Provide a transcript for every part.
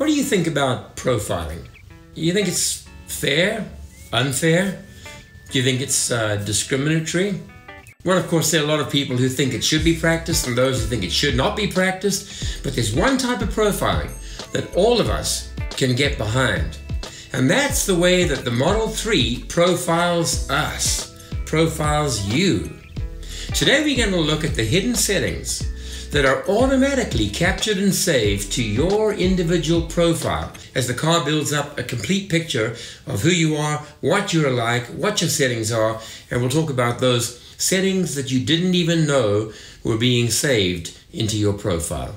What do you think about profiling? You think it's fair? Unfair? Do you think it's uh, discriminatory? Well, of course, there are a lot of people who think it should be practiced and those who think it should not be practiced, but there's one type of profiling that all of us can get behind. And that's the way that the Model 3 profiles us, profiles you. Today we're going to look at the hidden settings that are automatically captured and saved to your individual profile as the car builds up a complete picture of who you are, what you're like, what your settings are, and we'll talk about those settings that you didn't even know were being saved into your profile.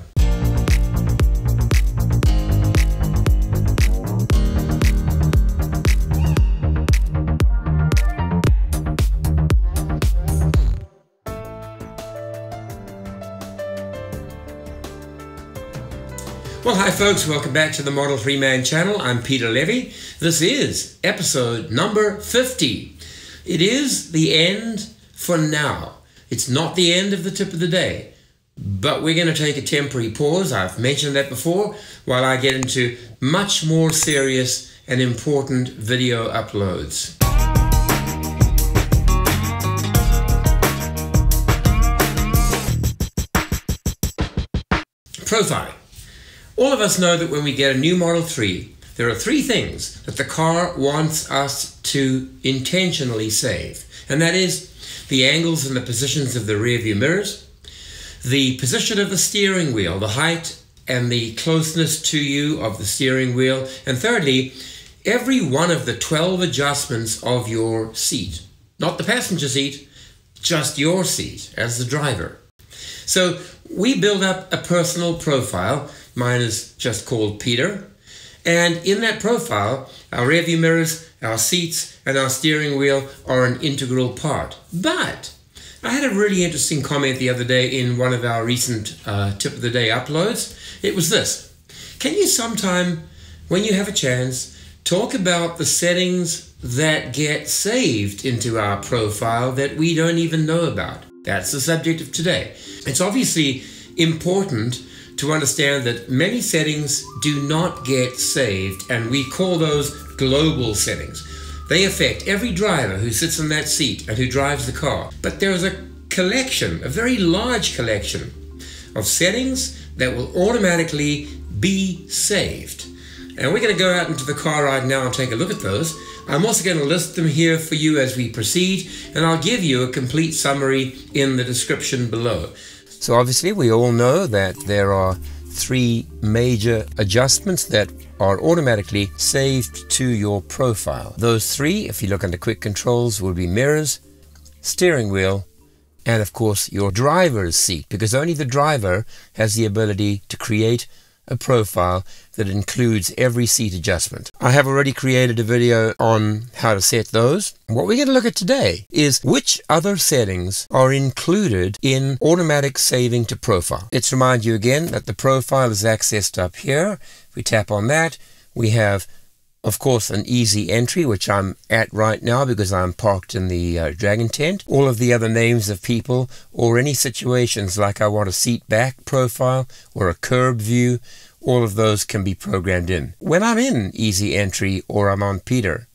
Hi folks, welcome back to the Model 3 Man channel. I'm Peter Levey. This is episode number 50. It is the end for now. It's not the end of the tip of the day, but we're going to take a temporary pause. I've mentioned that before while I get into much more serious and important video uploads. Profiling. All of us know that when we get a new Model 3, there are three things that the car wants us to intentionally save. And that is the angles and the positions of the rear view mirrors, the position of the steering wheel, the height and the closeness to you of the steering wheel, and thirdly, every one of the 12 adjustments of your seat. Not the passenger seat, just your seat as the driver. So we build up a personal profile Mine is just called Peter. And in that profile, our rearview mirrors, our seats, and our steering wheel are an integral part. But I had a really interesting comment the other day in one of our recent uh, tip of the day uploads. It was this Can you sometime, when you have a chance, talk about the settings that get saved into our profile that we don't even know about? That's the subject of today. It's obviously important to understand that many settings do not get saved, and we call those global settings. They affect every driver who sits in that seat and who drives the car. But there is a collection, a very large collection, of settings that will automatically be saved. And we're going to go out into the car right now and take a look at those. I'm also going to list them here for you as we proceed, and I'll give you a complete summary in the description below. So obviously we all know that there are three major adjustments that are automatically saved to your profile. Those three, if you look under quick controls, will be mirrors, steering wheel, and of course your driver's seat because only the driver has the ability to create a profile that includes every seat adjustment. I have already created a video on how to set those. What we're going to look at today is which other settings are included in automatic saving to profile. Let's remind you again that the profile is accessed up here. If we tap on that, we have of course, an easy entry, which I'm at right now because I'm parked in the uh, Dragon tent. All of the other names of people or any situations like I want a seat back profile or a curb view, all of those can be programmed in. When I'm in easy entry or I'm on Peter,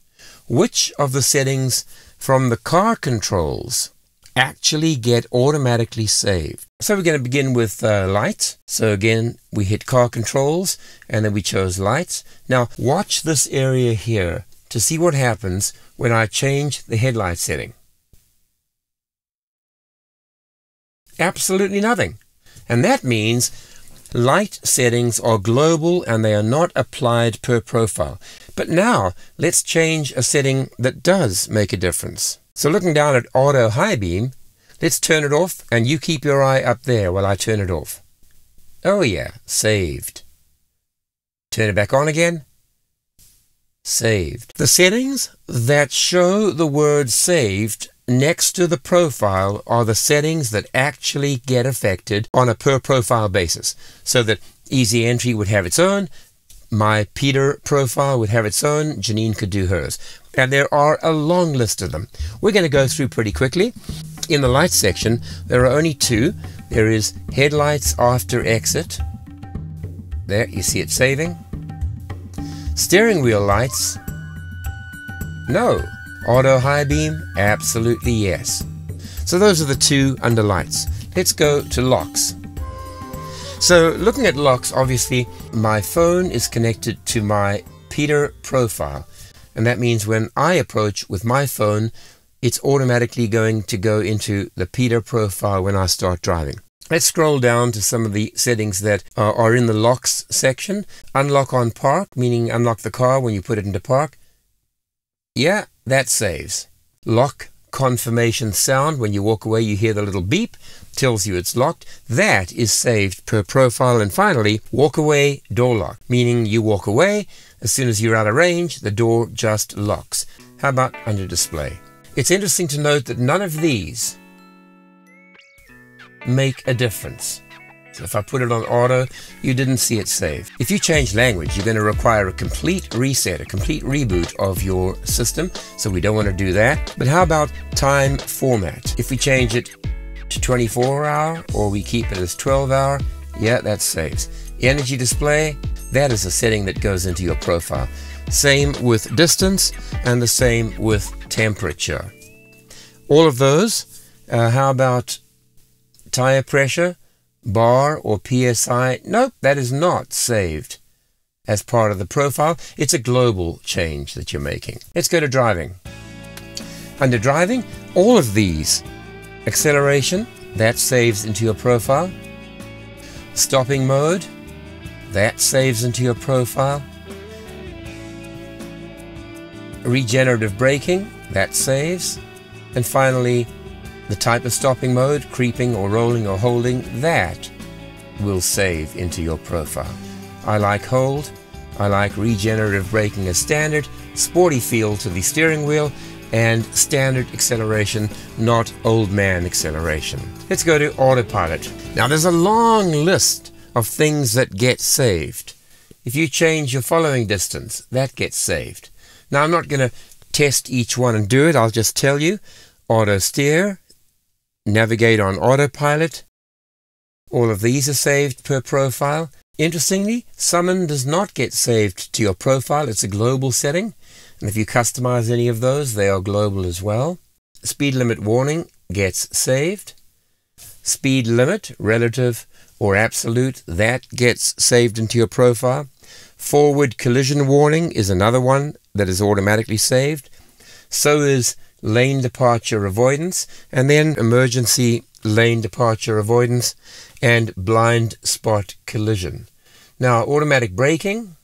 which of the settings from the car controls actually get automatically saved. So we're going to begin with uh, lights. So again, we hit car controls and then we chose lights. Now watch this area here to see what happens when I change the headlight setting. Absolutely nothing. And that means light settings are global and they are not applied per profile. But now let's change a setting that does make a difference. So looking down at auto high beam, let's turn it off and you keep your eye up there while I turn it off. Oh yeah, saved. Turn it back on again. Saved. The settings that show the word saved next to the profile are the settings that actually get affected on a per profile basis. So that easy entry would have its own, my Peter profile would have its own, Janine could do hers. And there are a long list of them. We're going to go through pretty quickly. In the lights section, there are only two. There is headlights after exit. There, you see it saving. Steering wheel lights? No. Auto high beam? Absolutely yes. So those are the two under lights. Let's go to locks. So looking at locks, obviously my phone is connected to my Peter profile. And that means when I approach with my phone, it's automatically going to go into the Peter profile when I start driving. Let's scroll down to some of the settings that are in the locks section. Unlock on park, meaning unlock the car when you put it into park. Yeah, that saves. Lock confirmation sound. When you walk away, you hear the little beep, tells you it's locked. That is saved per profile. And finally, walk away door lock, meaning you walk away. As soon as you're out of range, the door just locks. How about under display? It's interesting to note that none of these make a difference. If I put it on auto, you didn't see it saved. If you change language, you're going to require a complete reset, a complete reboot of your system. So we don't want to do that. But how about time format? If we change it to 24 hour or we keep it as 12 hour, yeah, that saves. Energy display, that is a setting that goes into your profile. Same with distance and the same with temperature. All of those. Uh, how about tire pressure, bar, or PSI? Nope, that is not saved as part of the profile. It's a global change that you're making. Let's go to driving. Under driving, all of these acceleration, that saves into your profile. Stopping mode, that saves into your profile. Regenerative braking, that saves. And finally, the type of stopping mode, creeping or rolling or holding, that will save into your profile. I like hold, I like regenerative braking as standard, sporty feel to the steering wheel, and standard acceleration, not old man acceleration. Let's go to autopilot. Now there's a long list of things that get saved. If you change your following distance, that gets saved. Now I'm not going to test each one and do it, I'll just tell you. Auto steer, navigate on autopilot. All of these are saved per profile. Interestingly, summon does not get saved to your profile. It's a global setting. And if you customize any of those, they are global as well. Speed limit warning gets saved. Speed limit, relative or absolute, that gets saved into your profile. Forward collision warning is another one that is automatically saved. So is lane departure avoidance, and then emergency lane departure avoidance and blind spot collision. Now, automatic braking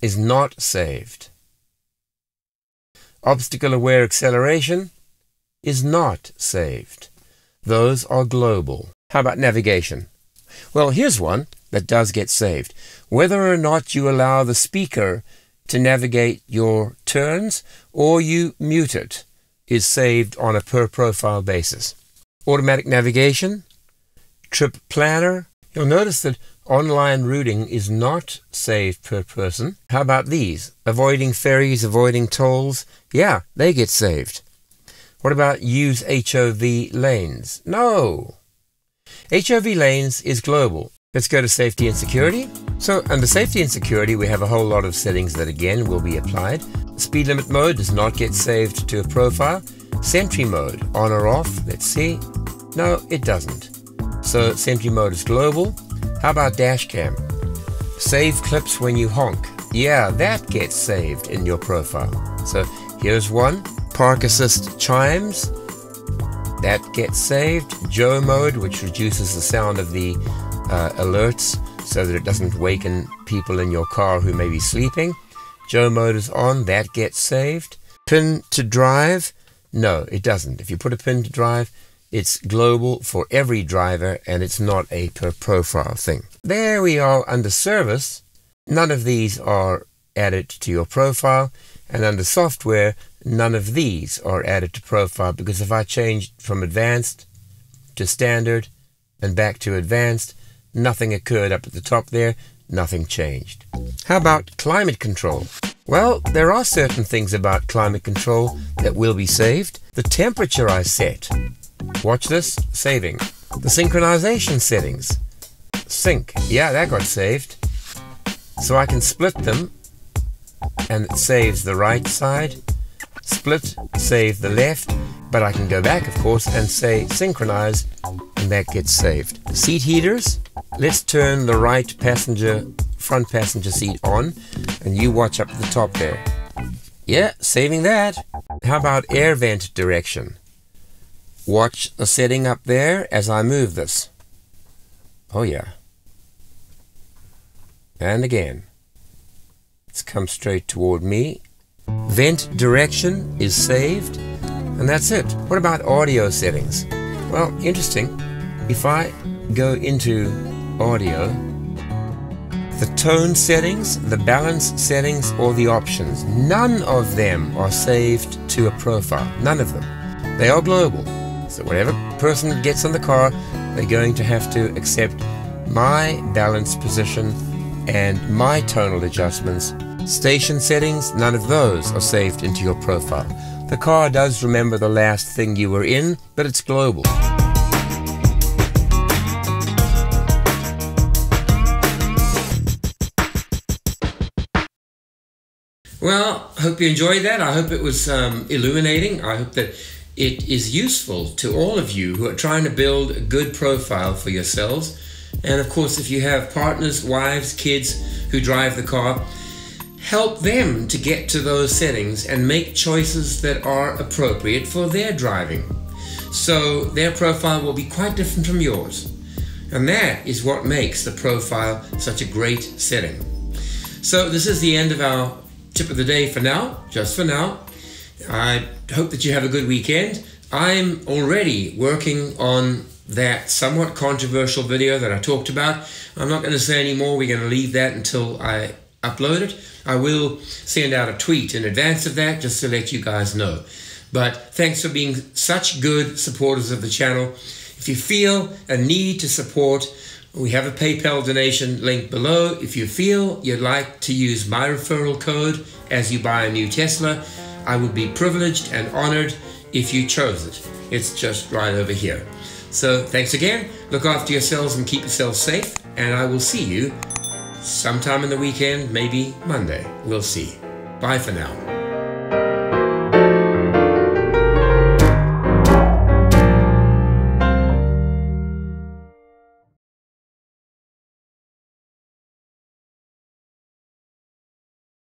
is not saved. Obstacle aware acceleration is not saved. Those are global. How about navigation? Well, here's one that does get saved. Whether or not you allow the speaker to navigate your turns or you mute it is saved on a per profile basis. Automatic navigation, trip planner. You'll notice that online routing is not saved per person. How about these? Avoiding ferries, avoiding tolls. Yeah, they get saved. What about use HOV lanes? No. HOV lanes is global. Let's go to safety and security. So under safety and security, we have a whole lot of settings that again will be applied. Speed limit mode does not get saved to a profile. Sentry mode, on or off, let's see. No, it doesn't. So sentry mode is global. How about dash cam? Save clips when you honk. Yeah, that gets saved in your profile. So here's one. Park assist chimes. That gets saved. Joe mode, which reduces the sound of the uh, alerts so that it doesn't waken people in your car who may be sleeping. Joe mode is on, that gets saved. Pin to drive, no, it doesn't. If you put a pin to drive, it's global for every driver and it's not a per profile thing. There we are under service. None of these are added to your profile. And under software, none of these are added to profile because if I change from advanced to standard and back to advanced, Nothing occurred up at the top there, nothing changed. How about climate control? Well, there are certain things about climate control that will be saved. The temperature I set. Watch this, saving. The synchronization settings. Sync, yeah, that got saved. So I can split them and it saves the right side, split, save the left, but I can go back, of course, and say synchronize, and that gets saved. Seat heaters, let's turn the right passenger, front passenger seat on, and you watch up the top there. Yeah, saving that. How about air vent direction? Watch the setting up there as I move this. Oh yeah. And again. It's come straight toward me. Vent direction is saved. And that's it. What about audio settings? Well, interesting. If I go into audio, the tone settings, the balance settings, or the options, none of them are saved to a profile. None of them. They are global. So whatever person gets in the car, they're going to have to accept my balance position and my tonal adjustments. Station settings, none of those are saved into your profile. The car does remember the last thing you were in, but it's global. Well, hope you enjoyed that. I hope it was um, illuminating. I hope that it is useful to all of you who are trying to build a good profile for yourselves. And of course, if you have partners, wives, kids who drive the car, help them to get to those settings and make choices that are appropriate for their driving. So their profile will be quite different from yours. And that is what makes the profile such a great setting. So this is the end of our tip of the day for now, just for now. I hope that you have a good weekend. I'm already working on that somewhat controversial video that I talked about. I'm not going to say any more. We're going to leave that until I upload it. I will send out a tweet in advance of that just to let you guys know. But thanks for being such good supporters of the channel. If you feel a need to support, we have a PayPal donation link below. If you feel you'd like to use my referral code as you buy a new Tesla, I would be privileged and honored if you chose it. It's just right over here. So thanks again. Look after yourselves and keep yourselves safe. And I will see you sometime in the weekend, maybe Monday. We'll see. Bye for now.